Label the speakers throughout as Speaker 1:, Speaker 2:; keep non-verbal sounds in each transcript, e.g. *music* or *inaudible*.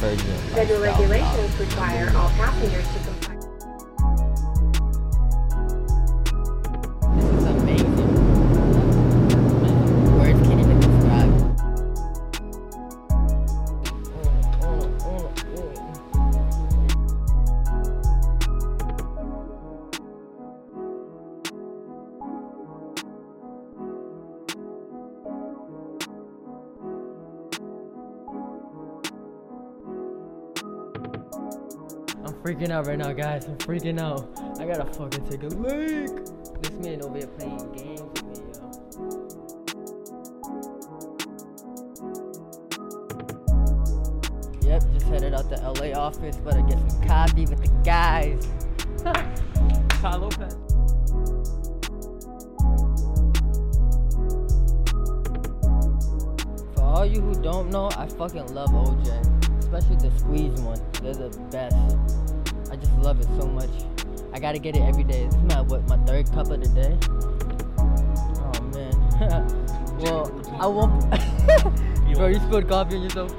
Speaker 1: virgin.
Speaker 2: Federal regulations require all passengers to
Speaker 1: I'm freaking out right now, guys. I'm freaking out. I gotta fucking take a leak. This man over here playing games with me, yo. Yep, just headed out the LA office, I get some coffee with the guys. *laughs* Tai Lopez. For all you who don't know, I fucking love OJ. Especially the squeeze one. They're the best. I just love it so much. I gotta get it every day. This is my what my third cup of the day. Oh man. *laughs* well, I won't. *laughs* Bro, you spilled coffee on yourself.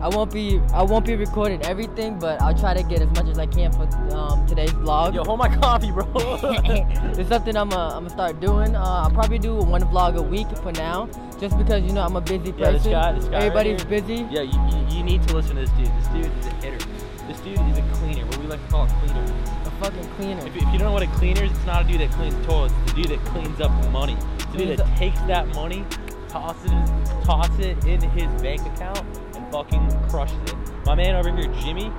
Speaker 1: I won't be I won't be recording everything, but I'll try to get as much as I can for um, today's vlog.
Speaker 3: Yo, hold my coffee, bro. *laughs*
Speaker 1: it's something I'm gonna I'm start doing. Uh, I'll probably do one vlog a week for now, just because you know I'm a busy person.
Speaker 3: Yeah, this guy, this guy right
Speaker 1: Everybody's
Speaker 3: here.
Speaker 1: busy.
Speaker 3: Yeah, you, you, you need to listen to this dude. This dude is a hitter. This dude is a cleaner. What we like to call a cleaner.
Speaker 1: A fucking cleaner.
Speaker 3: If, if you don't know what a cleaner is, it's not a dude that cleans toilets. It's a dude that cleans up money. It's the dude that takes that money, tosses it, tosses it in his bank account, and fucking crushes it. My man over here, Jimmy,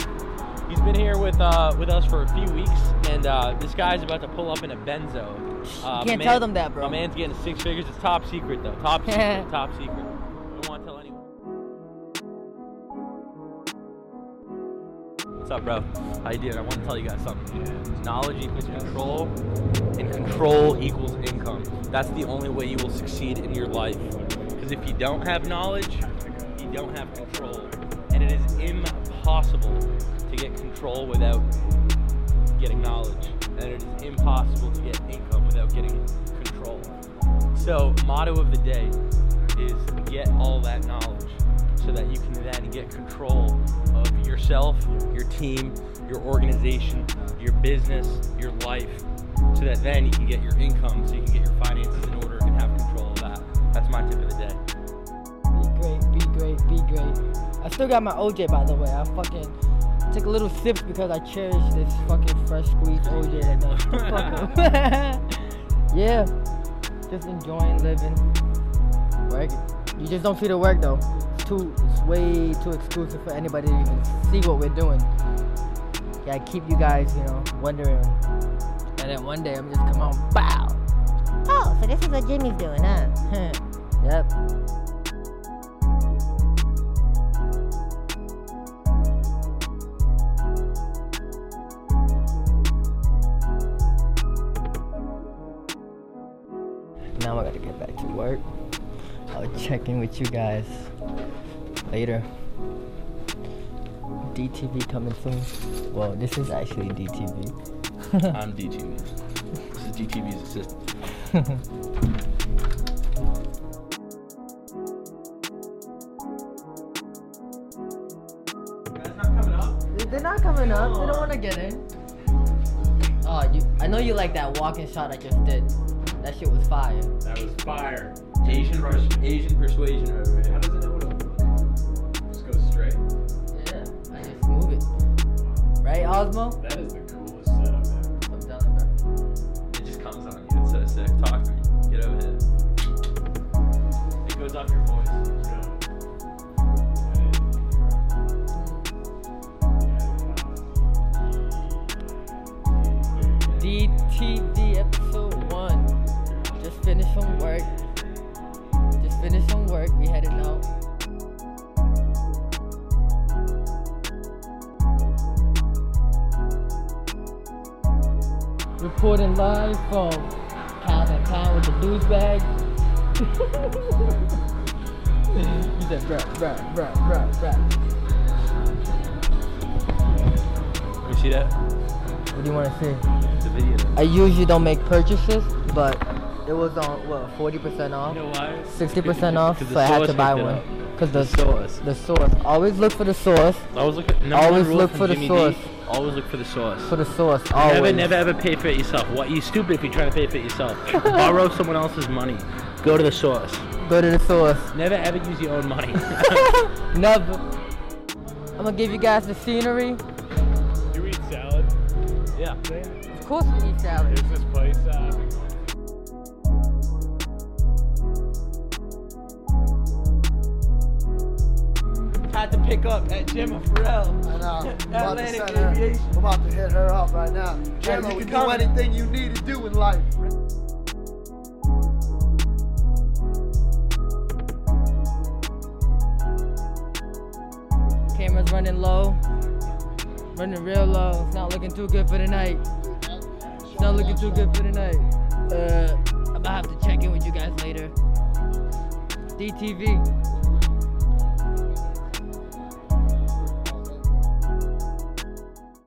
Speaker 3: he's been here with uh, with us for a few weeks, and uh, this guy's about to pull up in a Benzo. Uh, my
Speaker 1: can't
Speaker 3: man-
Speaker 1: tell them that, bro.
Speaker 3: My man's getting six figures. It's top secret though. Top secret. *laughs* top secret. Up, bro? How you? I want to tell you guys something. Knowledge equals control, and control equals income. That's the only way you will succeed in your life. Because if you don't have knowledge, you don't have control. And it is impossible to get control without getting knowledge. And it is impossible to get income without getting control. So, motto of the day is get all that knowledge so that you can get control of yourself, your team, your organization, your business, your life, so that then you can get your income, so you can get your finances in order and have control of that. That's my tip of the day.
Speaker 1: Be great, be great, be great. I still got my OJ by the way. I fucking took a little sip because I cherish this fucking fresh squeezed OJ. *laughs* *laughs* Yeah, just enjoying living. Work. You just don't see the work though. It's too, it's way too exclusive for anybody to even see what we're doing. Yeah, keep you guys, you know, wondering. And then one day I'm just come on, bow. Oh, so this is what Jimmy's doing, huh? *laughs* yep. Now I gotta get back to work. I'll check in with you guys later. DTV coming soon. Well, this is actually DTV. *laughs*
Speaker 3: I'm DTV. This is DTV's assistant.
Speaker 1: They're not coming up. They don't want to get in. Oh, you, I know you like that walking shot I just did. That shit was fire.
Speaker 4: That was fire.
Speaker 3: Asian, Asian persuasion over here.
Speaker 1: Right, Osmo?
Speaker 4: That is the coolest setup ever.
Speaker 1: I'm telling bro.
Speaker 3: It just comes on you. It's so sick. Talk to me. Get over here. It goes off your voice.
Speaker 1: DTV episode one. Just finished some work. Just finished some work. We headed out. Reporting live from Calvin Town with the douchebag. he *laughs* said, bruh, bruh, bruh, bruh, bruh.
Speaker 3: You see that?
Speaker 1: What do you want to say?
Speaker 3: The video.
Speaker 1: I usually don't make purchases, but it was on what 40% off,
Speaker 3: You know why?
Speaker 1: 60% off, so I had to buy one.
Speaker 3: up.
Speaker 1: Cause the,
Speaker 3: The sauce.
Speaker 1: the source. Always look for the source.
Speaker 3: Always look at number
Speaker 1: Always look for the
Speaker 3: Jimmy
Speaker 1: sauce.
Speaker 3: D, always look for the sauce.
Speaker 1: For the sauce. Always.
Speaker 3: Never, never ever pay for it yourself. What you stupid if you're trying to pay for it yourself. *laughs* Borrow someone else's money. Go to the source.
Speaker 1: Go to the source.
Speaker 3: Never ever use your own money. *laughs*
Speaker 1: Never. I'm gonna give you guys the scenery.
Speaker 4: Do You eat salad?
Speaker 3: yeah.
Speaker 1: Of course we eat salad.
Speaker 4: There's this place. Uh,
Speaker 3: Had to pick up at Gemma Farrell.
Speaker 5: I know. *laughs* About, to
Speaker 3: Atlantic
Speaker 5: her,
Speaker 3: Aviation.
Speaker 5: I'm about to hit her up right now. Gemma,
Speaker 3: you can
Speaker 5: do anything you need to do in life.
Speaker 1: Camera's running low. Running real low. It's not looking too good for the night. It's not looking too good for the night. Uh, I'm gonna have to check in with you guys later. DTV.